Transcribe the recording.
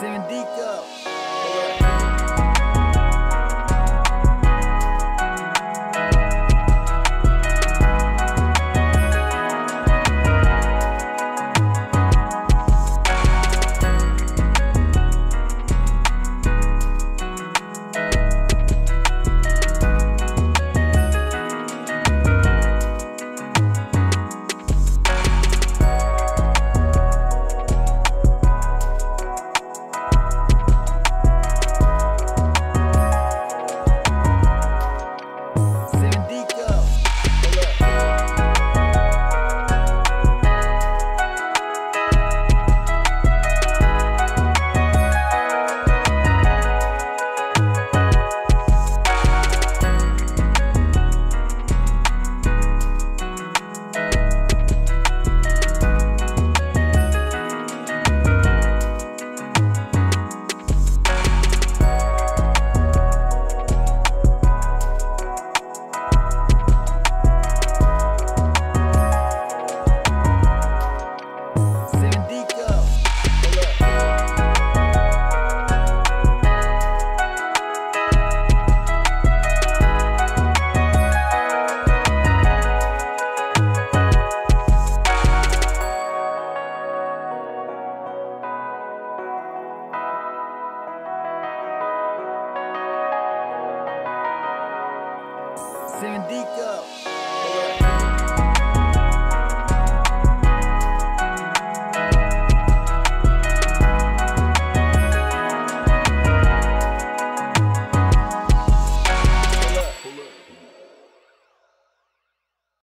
Seven Dico. Seven 7D